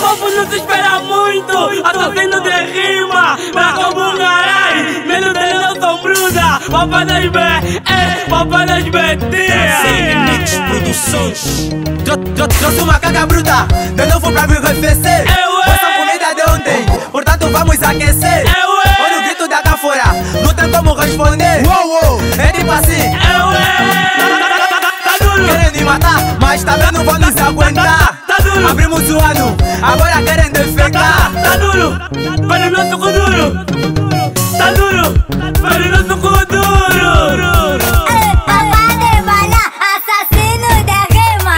povo não se espera muito, assassino de rima, pra como carai, medo dele não são bruda, papai das B, é, papai das BT. Produções. Trouxe uma caga bruta, de novo pra me arrefecer. É, ué. Essa comida de ontem, portanto vamos aquecer. É. Olha o grito da cá fora, não tem como responder. É tipo assim, É tá querem me matar, mas também não vão nos aguentar. Tá. Abrimos o ano, agora querem defecar. tá duro, para o nosso cu duro, tá duro, para o nosso cu duro. Papá de bala, assassino de rima.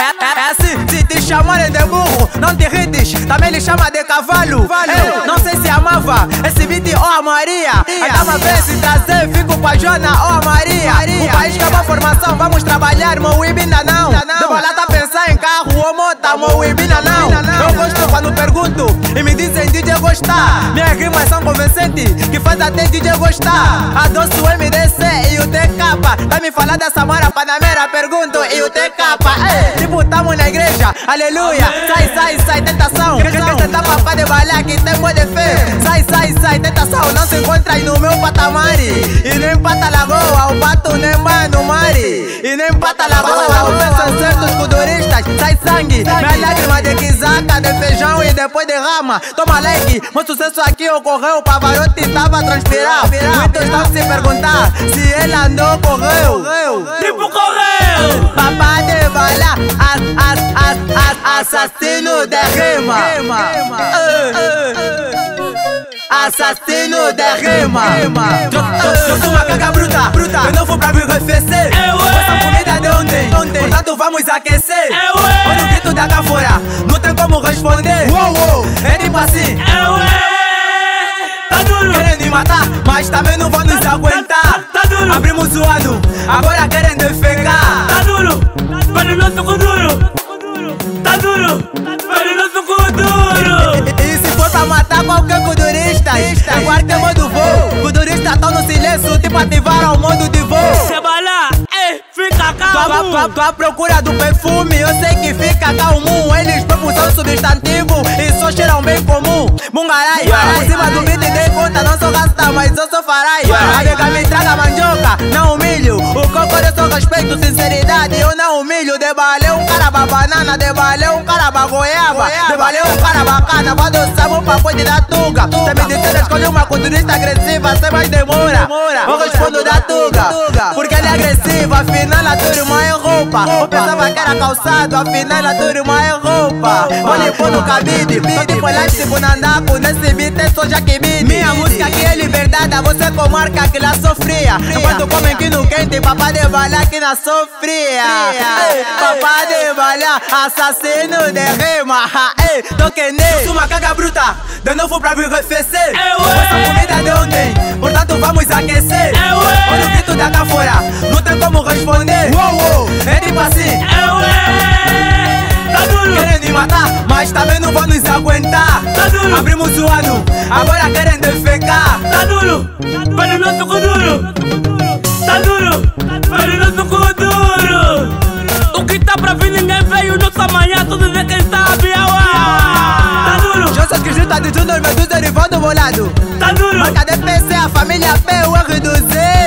É, é, é assim, se te chamarem de burro, não te irrites, também lhe chama de cavalo. Ei, não sei se amava esse beat ou a Maria. Uma vez se trazer, fico com a Jona ou a Maria. O país acabou a formação, vamos trabalhar, meu whip ainda não. De balada meu whip ainda não. Eu gosto quando pergunto e me dizem DJ gostar. Minhas rimas são convincentes, que faz até DJ gostar. Adoço o MDC e o TK. Vai me falar dessa mara panamera, pergunto e o TK. Tipo, tamo na igreja, aleluia. Sai, sai, sai, tentação. Quer tentar papá de balé que tem boa de fé. Sai, sai, sai, tentação. Não se encontra aí no meu patamar. E nem pata lagoa, o pato nem vai no mar. E nem pata lagoa, Sai sangue, minha lágrima de quizaca, de feijão e depois de rama. Toma like, meu sucesso aqui ocorreu. Pavarotti tava a transpirar. Muitos estão se perguntar se ele andou, correu. Tipo correu, Papá de bala, as, as, as, as, assassino de rima. Eh. Assassino de rima. Trouxe uma caga bruta, bruta. Eu não vou pra me arrefecer. É, ué. Essa comida de ontem, ontem. Portanto, vamos aquecer. É, não tem como responder. É tipo assim. é ué, tá duro, Querem me matar, mas também não vão nos aguentar. Tá duro. Abrimos o ano, agora querem defecar. tá duro, para o nosso cu duro, tá duro, para o nosso cu duro. E se for pra matar qualquer culturista, aguarde o modo voo. Culturista tão no silêncio, tipo ativar o modo de voo. Calmo. tô à procura do perfume, eu sei que fica calmo. Eles substantivo e só cheiram bem comum. Mungarai, por cima do beat dei conta, não sou rasta, mas eu sou farai. A nega me traga mandioca, não humilho. O cocô eu só respeito, sinceridade, eu não humilho. Debalei um cara ba banana, debalei um cara Debalei um cara bacana, vou adoçar um pacote da tuga. Se me disser escolhe uma culturista agressiva, sem mais demora. Eu respondo da tuga, porque ela é agressiva, afinal a irmã é roupa. Eu pensava que era calçado, afinal a irmã é roupa. Olha pôr no cabide, tipo live tipo Nandaco, nesse beat é só Jaquimini. Minha música aqui é liberdade, você com marca que lá sofria. Enquanto comem aqui no quente, papá de balha que na sofria. Papá de balha, assassino de rima. Ei, tô que nem uma caga bruta, de novo pra. É, ué. Essa comida de ontem, portanto vamos aquecer. Olha o grito da cá fora, não tem como responder. É tipo assim, tá duro, querem me matar, mas também não vão nos aguentar. Tá duro. Abrimos o ano, agora querem defecar. tá duro, para o nosso cu duro, esquisita de Junior, Medusa, Rivaldo bolado. tá duro, Marca DPC, a família P, o R2Z. Tá duro.